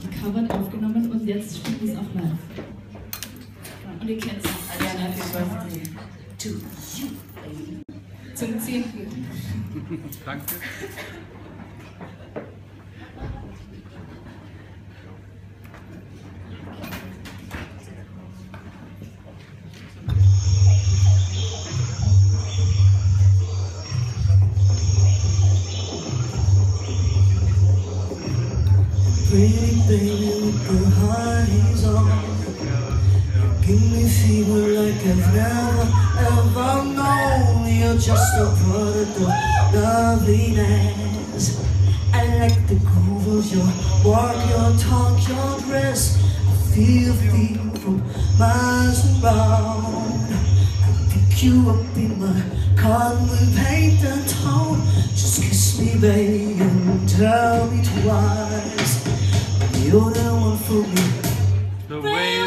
gecovert, aufgenommen und jetzt spielen wir es auch live. Und ihr kennt es. Ariana, happy birthday to you. Zum 10. Danke. Making me feel like I've never ever known. You're just a part of loveliness. I like the groove of your walk, your talk, your dress. I feel feel from miles around. I pick you up in my car, we paint the tone Just kiss me baby and tell me twice. You're the one for me. The way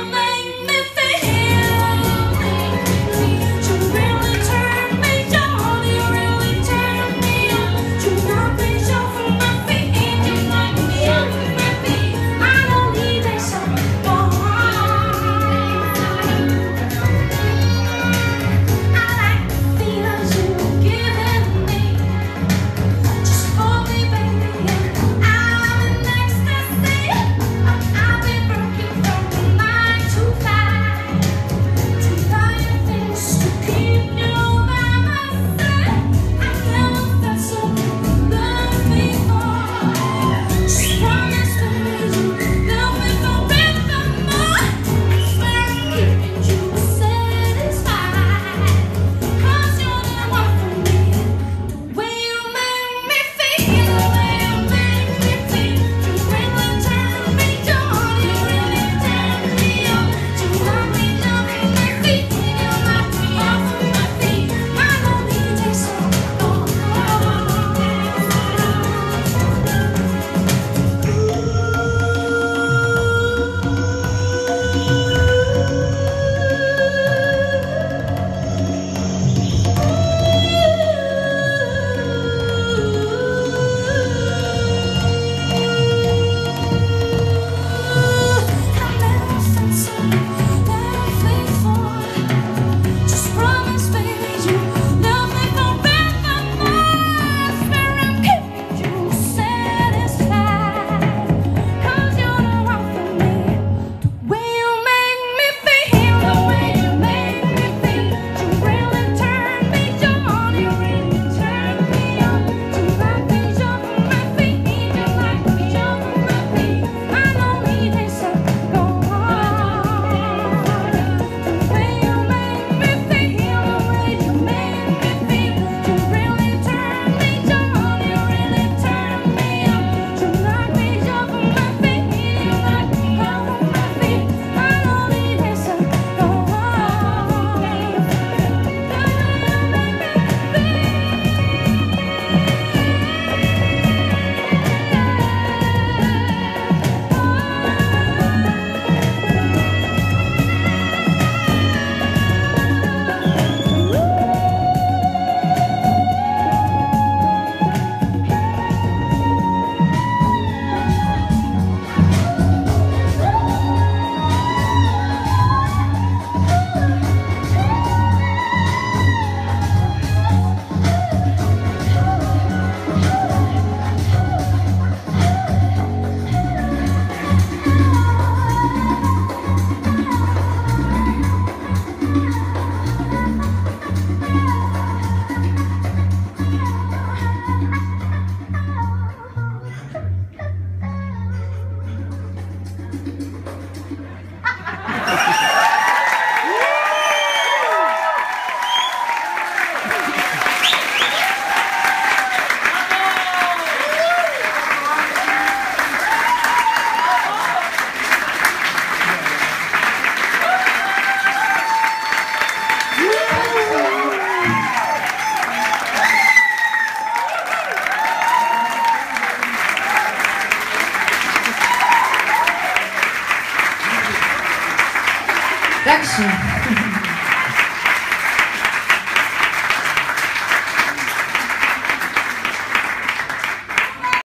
Dankeschön.